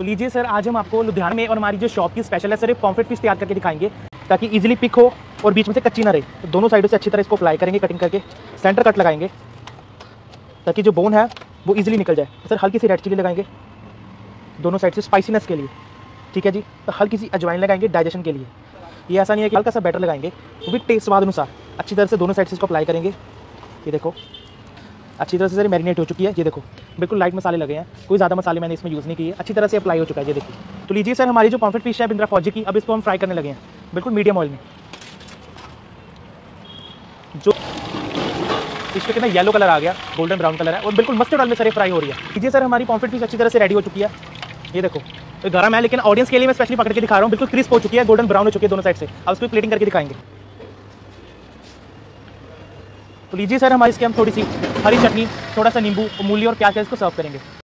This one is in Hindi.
तो लीजिए सर, आज हम आपको लुधियाना में और हमारी जो शॉप की स्पेशल है, सर, एक पॉम्फ्रेट फ़िश तैयार करके दिखाएँगे, ताकि इजीली पिक हो और बीच में से कच्ची ना रहे। तो दोनों साइडों से अच्छी तरह इसको अप्लाई करेंगे कटिंग करके सेंटर कट लगाएँगे, ताकि जो बोन है, वो इजीली निकल जाए। सर, हल्की सी रेड चिली लगाएँगे, दोनों साइड से स्पाइसीनेस के लिए, ठीक है जी? तो हल्की सी अजवाइन लगाएँगे डाइजेशन के लिए। ये ऐसा नहीं है कि हल्का सा बैटर लगाएँगे, वो भी टेस्ट स्वाद अनुसार, अच्छी तरह से दोनों साइड से इसको अप्लाई करेंगे। ये देखो अच्छी तरह से सर मैरिनेट हो चुकी है। ये देखो, बिल्कुल लाइट मसाले लगे हैं। कोई ज़्यादा मसाले मैंने इसमें यूज़ नहीं किए। अच्छी तरह से अप्लाई हो चुका है, ये देखिए। तो लीजिए सर हमारी जो पॉम्फ्रेट फ़िश है, बिंद्रा फौजी की, अब इसको हम फ्राई करने लगे हैं। बिल्कुल मीडियम ऑयल में। जो फ़िश पे कितना येलो कलर आ गया गोल्डन ब्राउन कलर है, और बिल्कुल मस्टर्ड ऑयल में सर फ्राई हो रही है। लीजिए सर हमारी पॉम्फ्रेट फ़िश अच्छी तरह से रेडी हो चुकी है। ये देखो तो गर्म है, लेकिन ऑडियंस के लिए मैं स्पेशली पकड़ के दिखा रहा हूँ। बिल्कुल क्रिस्प हो चुकी है गोल्डन ब्राउन हो चुकी है दोनों साइड से। अब उसको प्लेटिंग करके दिखाएँगे। तो लीजिए सर हमारी इसके हम थोड़ी सी हरी चटनी थोड़ा सा नींबू मूली और प्याज है इसको सर्व करेंगे।